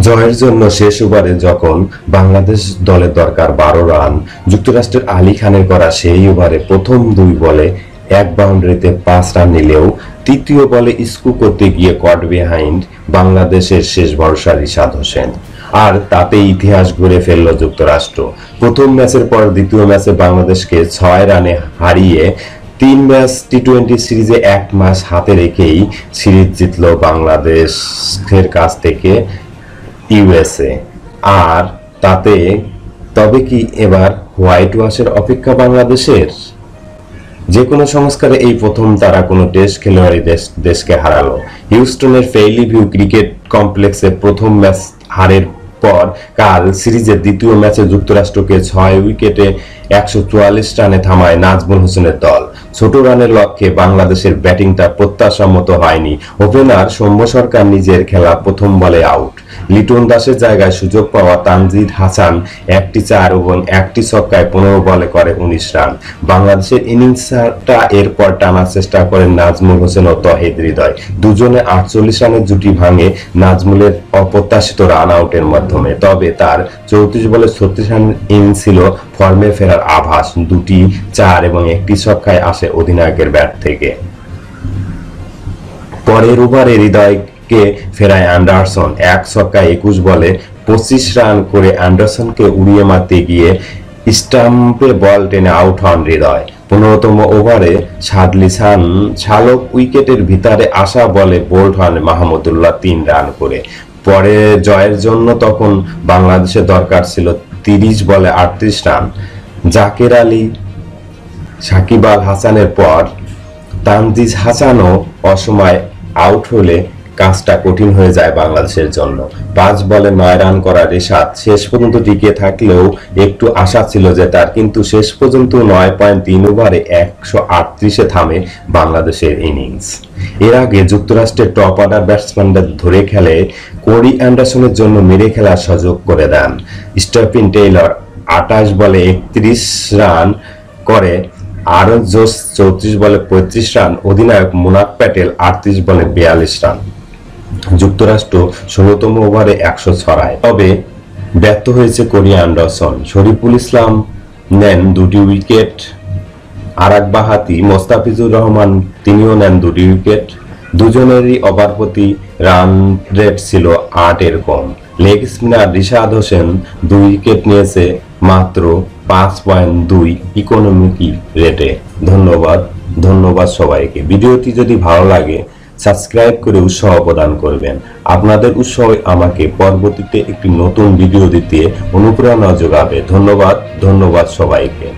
জয়ের জন্য শেষ ওভারে যখন বাংলাদেশ দলের দরকার বারো রান, যুক্তরাষ্ট্রের আলী খানের করা সেই ওভারে প্রথম দুই বলে এক বাউন্ডারিতে পাঁচ রান নিলেও তৃতীয় বলে স্কু করতে গিয়ে কট বিহাইন্ড বাংলাদেশের শেষ ভরসা রিশাদ হোসেন। আর তাতে ইতিহাস ঘুরে ফেলল যুক্তরাষ্ট্র। প্রথম ম্যাচের পর দ্বিতীয় ম্যাচে বাংলাদেশকে ছয় রানে হারিয়ে তিন ম্যাচ টি টোয়েন্টি সিরিজে এক মাস হাতে রেখেই সিরিজ জিতল বাংলাদেশের কাছ থেকে ইউএসএ। আর তাতে, তবে কি এবার হোয়াইট ওয়াশের অপেক্ষা বাংলাদেশের? যে কোনো সংস্কারে এই প্রথম তারা কোনো টেস্ট খেলোয়াড়ি দেশ, দেশকে হারালো। হিউস্টনের ফেইলি ভিউ ক্রিকেট কমপ্লেক্সে প্রথম ম্যাচ হারের পর কাল সিরিজের দ্বিতীয় ম্যাচে যুক্তরাষ্ট্রকে ছয় উইকেটে একশো চুয়াল্লিশ রানে থামায় নাজমুল হোসেনের দল। ছোট রানের লক্ষ্যে বাংলাদেশের ব্যাটিংটা প্রত্যাশামত হয়নি। ওপেনার সৌম্য সরকার নিজের খেলা প্রথম বলে আউট। লিটন দাসের জায়গায় সুযোগ পাওয়া তানজিদ হাসান একটি চার এবং একটি ছক্কায় পনেরো বলে করে উনিশ রান। বাংলাদেশের ইনিংসটা এরপর টানার চেষ্টা করেন নাজমুল হোসেন ও তহিদ হৃদয়। দুজনে আটচল্লিশ রানের জুটি ভাঙে নাজমুলের অপ্রত্যাশিত রান আউটের মাধ্যমে। তবে তার চৌত্রিশ বলে ছত্রিশ রান ইনিংস ছিল, ফর্মে ফেরার আভাস দুটি চার এবং একটি ছক্কায় আসে অধিনায়কের ব্যাট থেকে। পরের ওভারে হৃদয়কে ফেরায় অ্যান্ডারসন। এক ছক্কায় একুশ বলে পঁচিশ রান করে অ্যান্ডারসনকে উড়িয়ে মারতে গিয়ে স্টাম্পে বল টেনে আউট হন হৃদয়। পনেরোতম ওভারে সাদলি খান শালক উইকেটের ভিতরে আসা বলে বোল্ড হন মাহমুদুল্লাহ তিন রান করে। পরে জয়ের জন্য তখন বাংলাদেশের দরকার ছিল তিরিশ বলে আটত্রিশ রান। জাকের আলী, সাকিব আল হাসানের পর তানজিজ হাসানও অসময় আউট হলে কাজটা কঠিন হয়ে যায় বাংলাদেশের জন্য। পাঁচ বলে নয় রান করা রেশাদ শেষ পর্যন্ত টিকে থাকলেও একটু আশা ছিল যে তার, কিন্তু শেষ পর্যন্ত নয় পয়েন্ট তিন ওভারে একশো আটত্রিশে থামে বাংলাদেশের ইনিংস। এর আগে যুক্তরাষ্ট্রের টপ অর্ডার ব্যাটসম্যানদের ধরে খেলে কোরি অ্যান্ডারসনের জন্য মেরে খেলার সুযোগ করে দেন। স্টেফিন টেইলর আঠাশ বলে একত্রিশ রান করে, আরন জোস চৌত্রিশ বলে পঁয়ত্রিশ রান, অধিনায়ক মোনাক প্যাটেল আটত্রিশ বলে বিয়াল্লিশ রান। যুক্তরাষ্ট্র ষোলোতম ওভারে একশো ছড়ায়। তবে ব্যর্থ হয়েছে কোরিয়া অ্যান্ডারসন। শরীফুল ইসলাম নেন দুটি উইকেট। আরাক বাহাতি, মোস্তাফিজুর রহমান, তিনিও নেন দুটি উইকেট। দুজনেরই ওভার প্রতি রান রেট ছিল আট এর কম। লেগ স্পিনার রিশাদ হোসেন দুই উইকেট নিয়েছে মাত্র পাঁচ পয়েন্ট দুই ইকোনমিক রেটে ধন্যবাদ ধন্যবাদ সবাইকে। ভিডিওটি যদি ভালো লাগে সাবস্ক্রাইব করে উৎসাহ প্রদান করবেন। আপনাদের উৎসাহ আমাকে পরবর্তীতে একটি নতুন ভিডিও দিতে অনুপ্রেরণা যোগাবে। ধন্যবাদ ধন্যবাদ সবাইকে।